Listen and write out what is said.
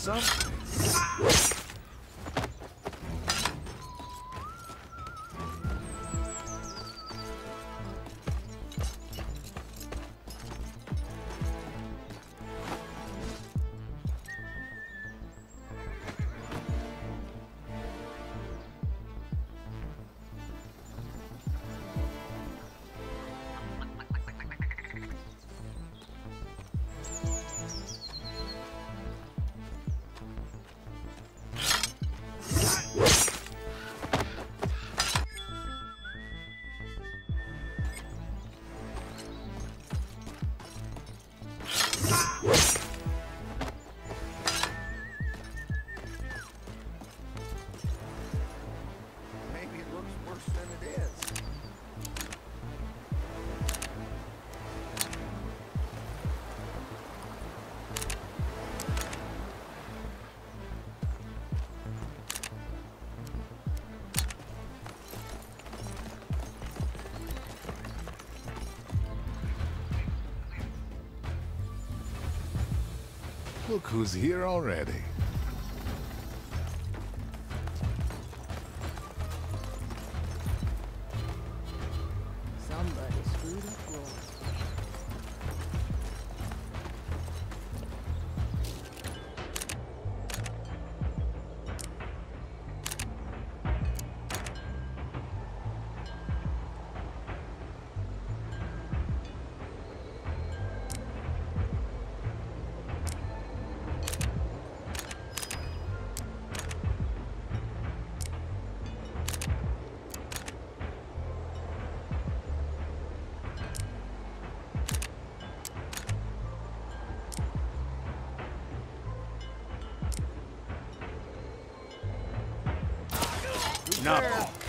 Something. Look who's here already. Somebody screwed up No.